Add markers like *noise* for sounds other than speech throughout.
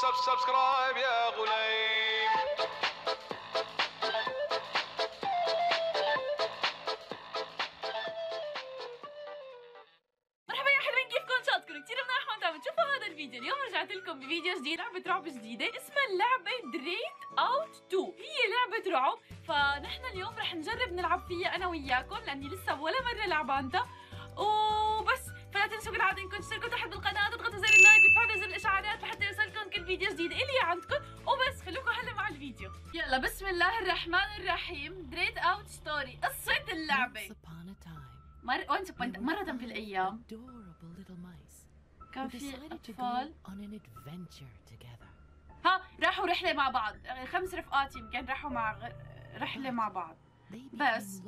subscribe يا غليم مرحبا يا حلوين كيفكم؟ شالله كم كثير منيح وأنتم عم تشوفوا هذا الفيديو اليوم رجعت لكم بفيديو جديد لعبة رعب جديدة اسمها اللعبة Dreadout 2 هي لعبة رعب فنحن اليوم رح نجرب نلعب فيها أنا وياكم لأني لسه ولا مرة لعبانتها. وبس فلا تنسوا كالعادة إنكم تشتركوا تحت بالقناة وتضغطوا زر ال like وتفعلوا زر الإشعارات لحتى يوصلكم كل فيديو جديد الي عندكم وبس خلوكم هلا مع الفيديو. يلا بسم الله الرحمن الرحيم. Dreadout story a time, مر... upon... مرة في mice. كان في together. ها راحوا رحلة مع بعض. خمس رفقات يمكن راحوا مع رحلة مع بعض. بس.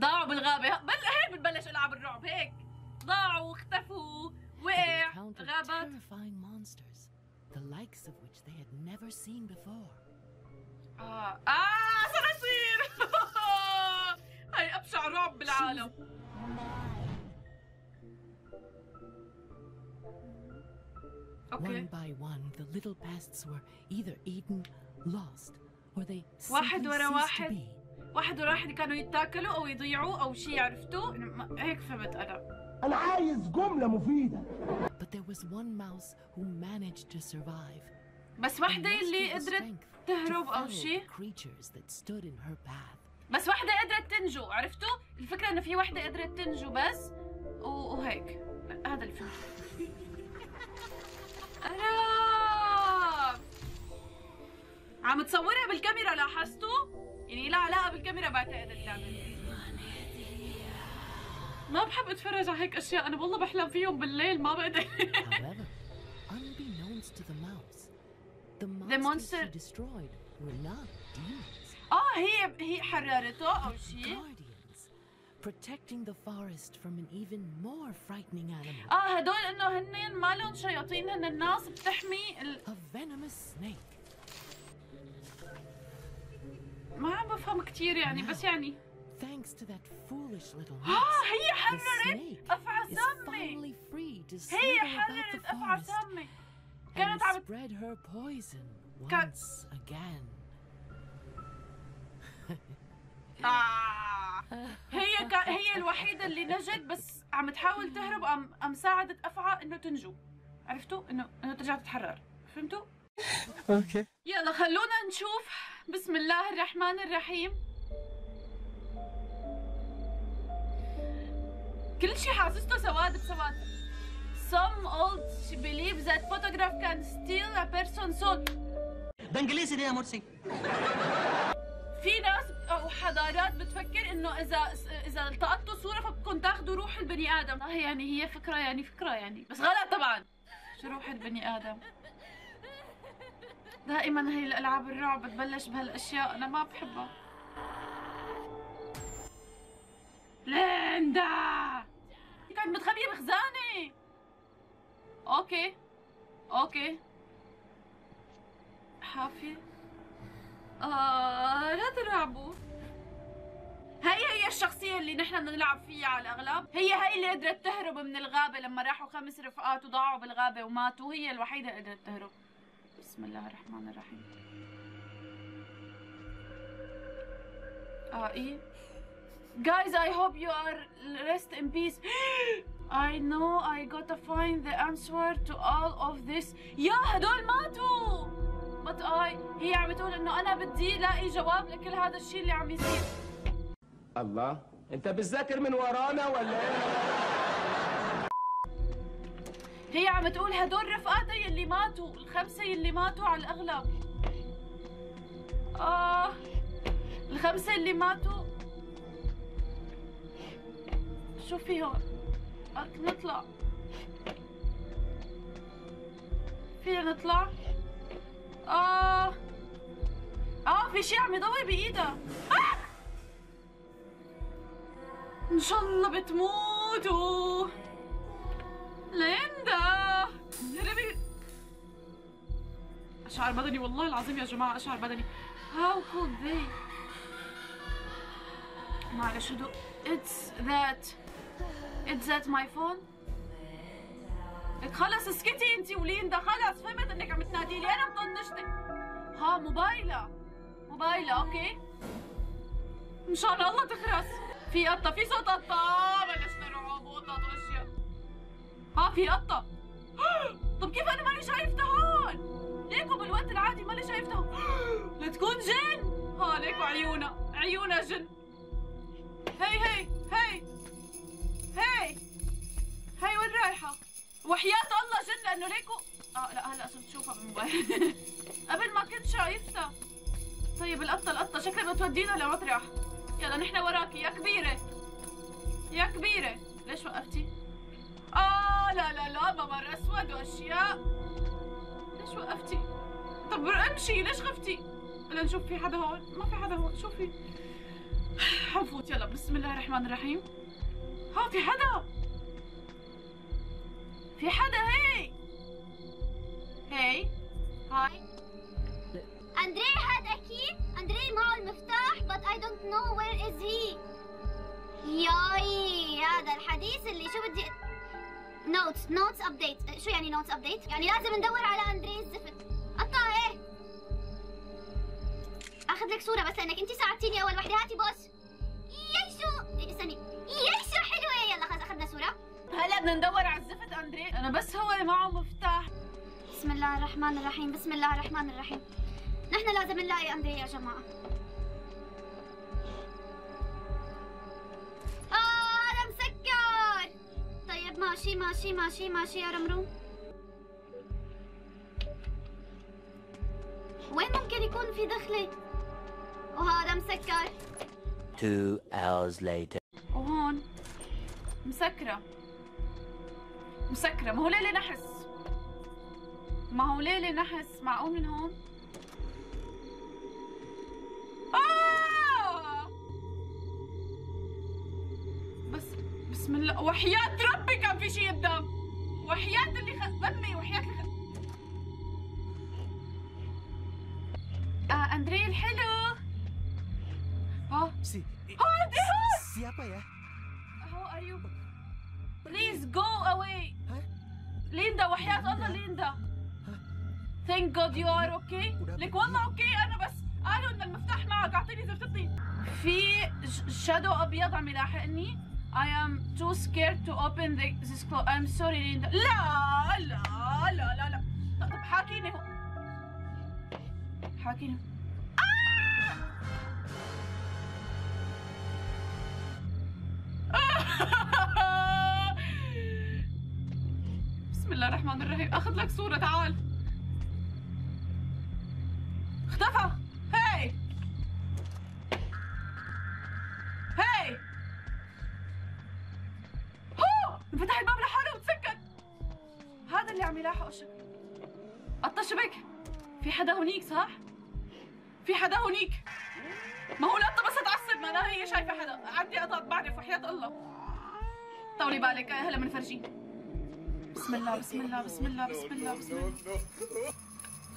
ضاعوا بالغابة. بل هيك بتبلش الرعب هيك ضاعوا اختفوا They وقع encountered غابات terrifying monsters, the likes of which they had never seen before. آه آه صراصير هاي أبشع رعب بالعالم One أوكي by one, the little pests were either eaten, lost, or they واحد simply ورا ceased to واحد. واحد ورا واحد كانوا يتاكلوا أو يضيعوا أو شيء عرفتوا هيك فهمت أنا أنا عايز جملة مفيدة But there was one mouse who managed to survive. بس واحدة اللي قدرت تهرب أو شيء. بس واحدة قدرت تنجو عرفتوا؟ الفكرة إنه في واحدة قدرت تنجو بس و- وهيك هذا اللي فهمته *laughs* أنا عم تصورها بالكاميرا لاحظتوا؟ يعني لا علاقه بالكاميرا بعتقد ما بحب أتفرج على هيك أشياء أنا والله بحلم فيهم بالليل ما بقدر the monster آه هي هي حررته أو شيء protecting the forest from an even more frightening animal. آه هدول إنه هن مالهم شياطين هن الناس بتحمي ال... a venomous snake. ما عم بفهم كثير يعني بس يعني Thanks to that foolish little آه mouse, هي حررت افعى to هي حررت افعى and كانت عم spread her poison once again. *laughs* آه. هي كا... هي الوحيدة اللي نجت بس عم تحاول تهرب أم أم ساعدت أفعى إنه تنجو عرفتوا؟ إنه إنه ترجع تتحرر فهمتوا؟ أوكي. يلا خلونا نشوف. بسم الله الرحمن الرحيم. كل شيء حاسسته سواد بسواد. Some old believe that photograph can steal a person's soul. ده انجليزي ليه يا مرسي؟ في ناس أو حضارات بتفكر إنه إذا إذا التقطتوا صورة فبدكم تاخذوا روح البني آدم. آه يعني هي فكرة يعني فكرة يعني. بس غلط طبعا. شو روح البني آدم؟ دائما هي الألعاب الرعب بتبلش بهالأشياء أنا ما بحبها. ليندا! كانت متخبية بخزانة! okay okay. حافية. آه لا ترعبوا هي هي الشخصية اللي نحن بنلعب فيها على الأغلب. هي هي اللي قدرت تهرب من الغابة لما راحوا خمس رفقات وضاعوا بالغابة وماتوا. هي الوحيدة اللي قدرت تهرب. بسم الله الرحمن الرحيم آه إيه Guys, I hope you are rest in peace. *gasps* I know I gotta find the answer to all of this. يا هدول ماتوا. But I هي عم تقول إنه أنا بدي الاقي جواب لكل هذا الشيء اللي عم يصير. الله أنت بتذاكر من ورانا ولا إيه هي عم تقول هدول رفقاتي اللي ماتوا، الخمسة اللي ماتوا على الأغلب. آه الخمسة اللي ماتوا شو في هون؟ بدك نطلع فينا نطلع؟ آه آه في شيء عم يضوي بإيدها آه! إن شاء الله بتموتوا أشعر بدني والله العظيم يا جماعة أشعر بدني. How could they? معلش هدوء. It's that. It's that my phone. خلص اسكتي انتي وليندا خلص فهمت قولي لي أنا مطنشتك ها موبايلها موبايلها okay. مشان الله تخرس. في قطة في صوت قطة. بلشنا رعب وقطط ها في قطة. *gasps* طب كيف أنا ماني شايفتها هون ليكو بالوقت العادي ماني شايفتها *gasps* لتكون جن. ها ليكو عيونها عيونها جن. هي هي هي. هي. هي وين رايحة؟ وحياة الله جن لأنه ليكو آه لا هلا صرت شوفها بالموبايل *laughs* قبل ما كنت شايفتها. طيب القطة القطة شكلها بتودينا لمطرح. يلا نحن وراكي يا كبيرة. يا كبيرة. ليش وقفتي؟ آه لا لا لا ممر أسود وأشياء. ليش وقفتي؟ طب امشي ليش خفتي؟ بدنا نشوف في حدا هون. ما في حدا هون. شوفي. حنفوت يلا بسم الله الرحمن الرحيم. ها في حدا؟ في حدا؟ هي هي هاي. أندري هاد أكيد. أندري معه المفتاح but I don't know where is he. notes notes update شو يعني notes update يعني لازم ندور على أندري الزفت قطع إيه؟ آخذ لك صورة بس لأنك انت ساعدتيني أول وحدة. هاتي بوس. يشو إيه، استني. يشو حلوة يلا خلص أخذنا صورة. هلا بدنا ندور على الزفت أندري. أنا بس هو معه مفتاح. بسم الله الرحمن الرحيم بسم الله الرحمن الرحيم. نحن لازم نلاقي أندري يا جماعة. ماشي ماشي ماشي ماشي يا رمرو. وين ممكن يكون في دخلة وهذا مسكر. Two hours later. وهون مسكرة. مسكرة. ما هو ليلة نحس. ما هو ليلة نحس. معقول من هون؟ بسم الله وحياة ربي كان في شيء قدام وحياة اللي خ... أمي وحياة اللي خ... آه أندري الحلو آه Si, هو أندري هون siapa ya? How are you? Please go away. Huh? ليندا وحياة الله ليندا. Thank God you are okay. لك والله okay أنا بس قالوا ان المفتاح معك أعطيني زفتني. في shadow أبيض عم يلاحقني. I am too scared to open the, this clo- I'm sorry ليندا. لا لا لا لا لا. طب حاكيني هو. حاكيني. بسم الله الرحمن الرحيم أخذ لك صورة تعال هونيك صح؟ في حدا هونيك ما هو القطة بس تعصب ما هي شايفة حدا. عندي قطط بعرف وحياة الله. طولي بالك هلا بنفرجيه بسم الله بسم الله بسم الله بسم الله بسم الله.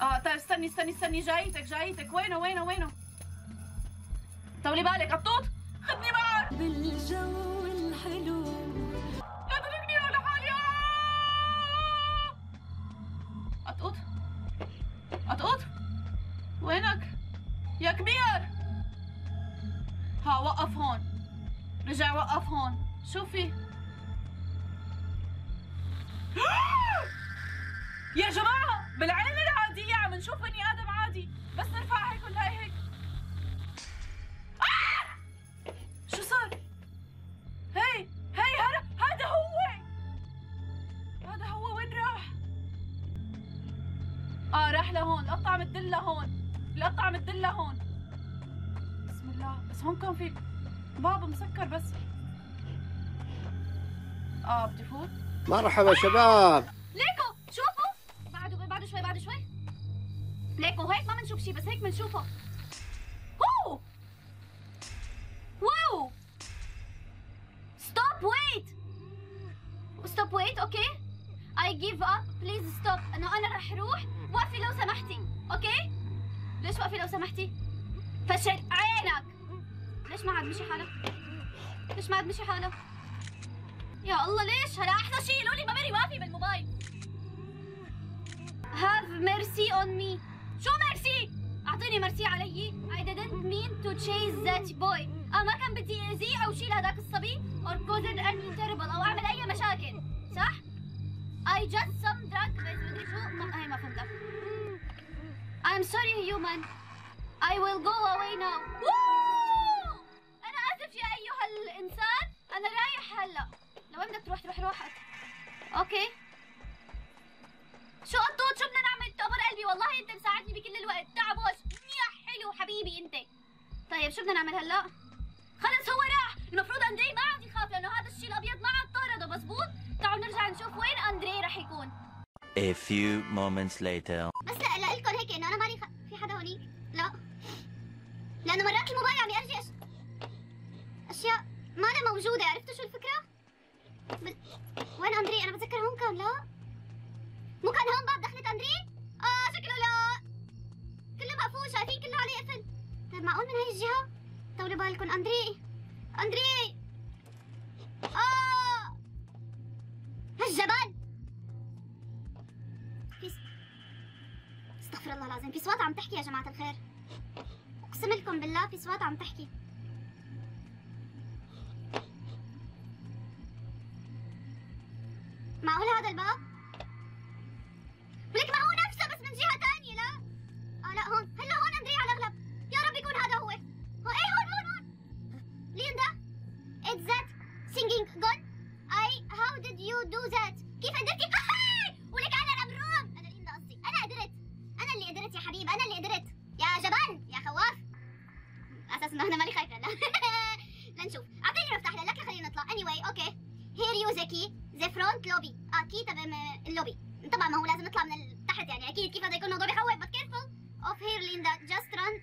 آه طيب استني استني استني جايتك جايتك. وينه وينه وينه؟ طولي بالك قطوط خدني معك. بالجو الحلو. وقف هون. شوفي. *gasps* يا جماعة بالعين العادية عم نشوف بني آدم عادي. بس نرفع هيك ونلاقي هيك. آه! شو صار؟ هي هي هذا هذا هو! هذا هو وين راح؟ آه راح لهون. تدل لهون القطة عم تدل لهون بسم الله. بس هون كان في باب مسكر بس. آه بدي فوت مرحبا شباب. ليكو شوفوا. بعده بعده شوي بعده شوي. ليكو هيك ما بنشوف شيء بس هيك بنشوفه wow! wow! stop wait stop wait okay I give up please stop انه أنا رح أروح وقفي لو سمحتي أوكي ليش وقفي لو سمحتي؟ فشل عينك. ليش ما عاد مشي حالك ليش ما عاد مشي حالك يا الله ليش هلا أحلى شيء قولوا لي ميموري ما في بالموبايل. Have mercy on me. شو ميرسي أعطيني ميرسي علي. I didn't mean to chase that boy. أه ما كان بدي اذيه أو شيل هذاك الصبي or cause any terrible أو أعمل أي مشاكل صح؟ I just some drunk بس مدري شو. ما هي ما فهمتها I'm sorry human. I will go away now. Woo! تروح روحك أوكي. شو قطوط شو بدنا نعمل؟ تقبر قلبي والله أنت مساعدني بكل الوقت. تعبوش منيح حلو حبيبي أنت. طيب شو بدنا نعمل هلا؟ خلص هو راح. المفروض أندري ما عاد يخاف لأنه هذا الشيء الأبيض ما عاد طارده مزبوط. تعالوا نرجع نشوف وين أندري رح يكون. A few moments later. بس لا لا لكم هيك إنه أنا مالي خ... في حدا هونيك. لا. لأنه مرات الموبايل عم يرجع أش... أشياء ما أنا موجودة عرفتوا شو الفكرة؟ وين أندري؟ أنا بتذكر هون كان لا. مو كان هون باب دخلت أندري؟ آه شكله لا. كله مقفول شايفين كله عليه قفل. طيب معقول من هاي الجهة؟ طولوا بالكم أندري. أندري! آه! هالجبل! في استغفر الله العظيم في صوت عم تحكي يا جماعة الخير. أقسم لكم بالله في صوت عم تحكي. معقول هذا الباب؟ ولك ما هو نفسه بس من جهة ثانية لا؟ آه لا هون. هلا هون أندري على الأغلب. يا رب يكون هذا هو. هو إيه هون هون هون. ليندا It's that singing gun I how did you do that? كيف قدرتي ولك أنا الأمروم أنا ليندا قصدي أنا قدرت. أنا اللي قدرت يا حبيب. أنا اللي قدرت. يا جبان. يا خواف. أساس إنه أنا ماني خايفة. *laughs* لا لنشوف أعطيني مفتاح لك. خلينا نطلع. واي أوكي هير يو ذا كي ذا فرونت لوبي. آه م- اللوبي. طبعا ما هو لازم نطلع من ال- تحت يعني. أكيد كيف هذا يكون موضوع بخوف but careful of here Linda. Just run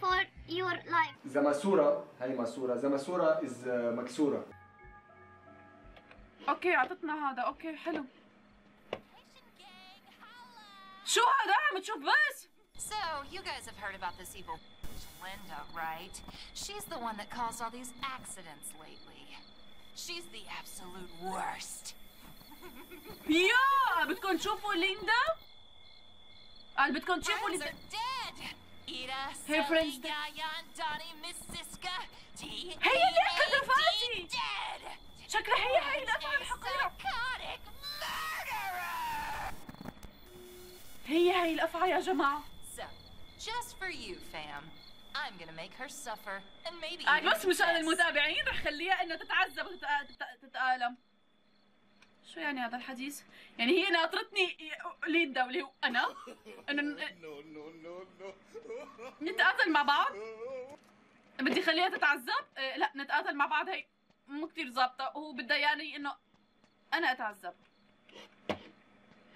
for your life. إذا ماسورة هاي ماسورة. إذا ماسورة إز مكسورة. أوكي عطتنا هذا. أوكي حلو. شو هذا؟ عم تشوف بس؟ So, you guys have heard about this evil Linda, right? She's the one that caused all these accidents lately. She's the absolute worst. يا بدكم تشوفوا ليندا قال بدكم تشوفوا Friends ليندا are dead! Ida, Hey, friends, Sally, Yaya, and Donnie, Miss Siska, T. هي اللي أكلت رفقاتي. Dead! شكلها هي هاي الأفعى A الحقيرة psychotic murderer! هي هاي الأفعى يا جماعة So, just for you, fam, I'm gonna make her suffer and maybe آه بس مشان. المتابعين رح خليها انها تتعذب وتتألم شو يعني هذا الحديث؟ يعني هي ناطرتني ليندا واللي هو أنا انه نتقاتل مع بعض بدي خليها تتعذب؟ آه لا نتقاتل مع بعض هي مو كثير ظابطة وهو بدها يعني إنه أنا أتعذب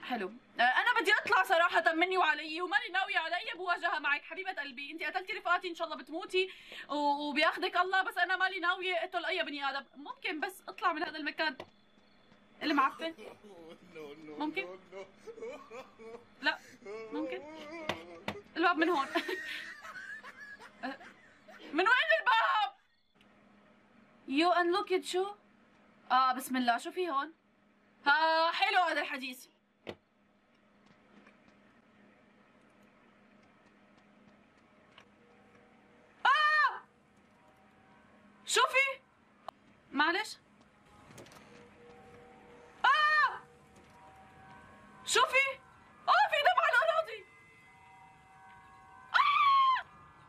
حلو. آه أنا بدي أطلع صراحة مني وعلي وماني ناوية على اي مواجهة معك حبيبة قلبي. انت قتلتي رفقاتي إن شاء الله بتموتي وبياخذك الله بس أنا مالي ناوية أقتل أي بني آدم. ممكن بس أطلع من هذا المكان. اللي معفن. *laughs* ممكن؟ لا. ممكن؟ *laughs* الباب من هون. *laughs* من وين الباب؟ يو انلوكد شو؟ آه بسم الله. شو في هون؟ ها حلو هذا الحديث آه! شو في معلش آه! شو في؟ آه دم على الأراضي آه!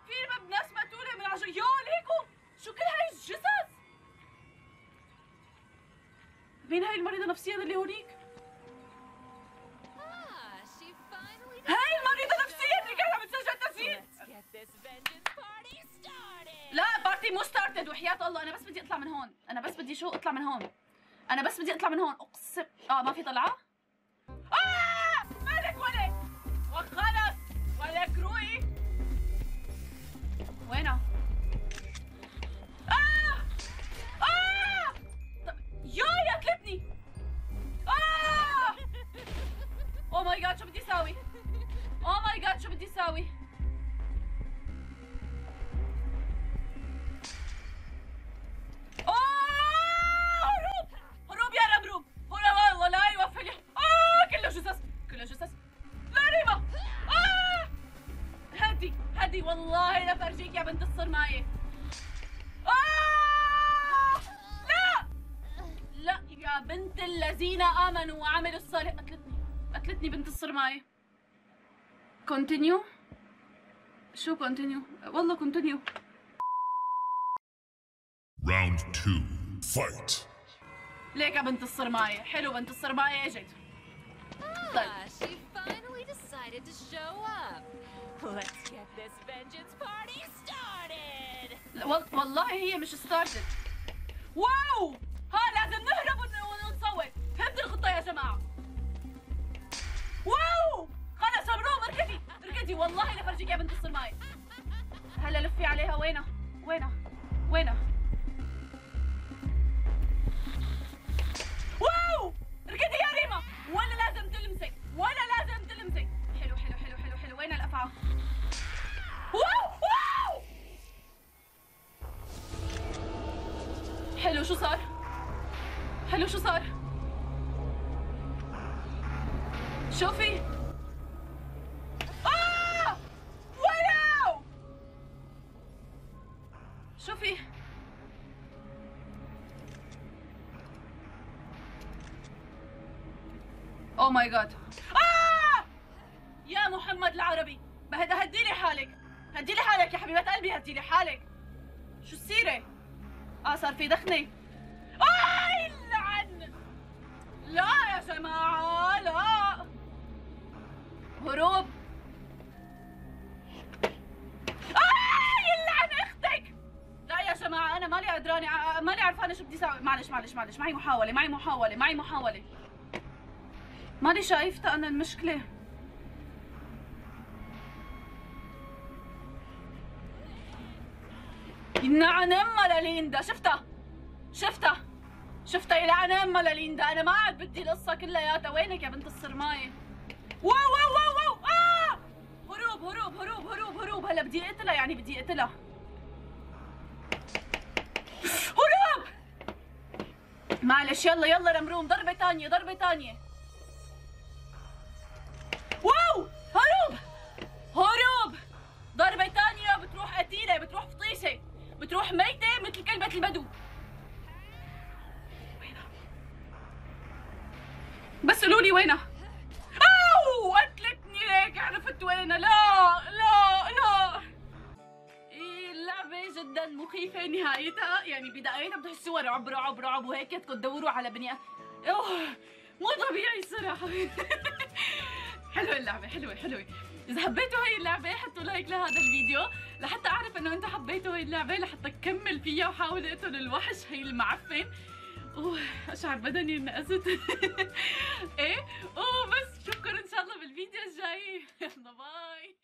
في ناس مقتولة من عجل يا ليكو شو كل هاي الجثث؟ مين هاي المريضة النفسية اللي هونيك؟ مو ستارتد وحياة الله. أنا بس بدي أطلع من هون. أنا بس بدي شو؟ أطلع من هون. أنا بس بدي أطلع من هون. اقسم آه ما في طلعة؟ الصرماية كونتينيو شو كونتينيو والله كونتينيو Round two, fight. ليك بنت الصرماية. حلو بنت الصرماية إجت. طيب. Ah, she finally decided to show up. Let's get this vengeance party started. والله هي مش ستارتد واو! ها لازم نهرب ون- ونصوت. فهمت الخطة يا جماعة؟ اركضي والله لفرجيك يا بنت الصرماية هلا لفي عليها. وينها وينها وينها واو! اركضي يا ريما. ولا لازم ماي جاد آه! يا محمد العربي بهدا هدي لي حالك. هدي لي حالك يا حبيبة قلبي هدي لي حالك. شو السيرة؟ آه صار في دخنة. آه يلعن لا يا جماعة لا. هروب. آه يلعن أختك. لا يا جماعة أنا مالي قدرانة ع- مالي عرفانة شو بدي ساوي. معلش معلش معلش معي محاولة معي محاولة معي محاولة. ماني شايفتها أنا المشكلة. يلعن أمها لليندا شفتها؟ شفتها؟ شفتها يلعن أمها لليندا أنا ما عاد بدي القصة كلياتها. وينك يا بنت الصرماية؟ واو واو واو واو آه! هروب هروب هروب هروب هروب. هلا بدي أقتلها يعني بدي أقتلها. هروب! معلش يلا يلا رمروم. ضربة تانية ضربة تانية. واو! هروب! هروب! ضربة تانية بتروح قتيلة بتروح فطيسة بتروح ميتة مثل كلبة البدو. وينها؟ بس قولوا لي وينها؟ أوه قتلتني ليك عرفت وينها؟ لا لا لا. إيه اللعبة جدا مخيفة نهايتها. يعني بدايتها بتحسوها رعب رعب رعب وهيك بدكم تدوروا على بني أوه مو طبيعي الصراحة. *laughs* حلوة اللعبة حلوة حلوة. إذا حبيتوا هاي اللعبة حطوا لايك لهذا الفيديو لحتى أعرف إنه أنتم حبيتوا هاي اللعبة لحتى أكمل فيها وحاول أقتل الوحش هي المعفن. أوه أشعر بدني إني أزت. *laughs* إيه أوه بس شكرا إن شاء الله بالفيديو الجاي. *laughs* يلا باي.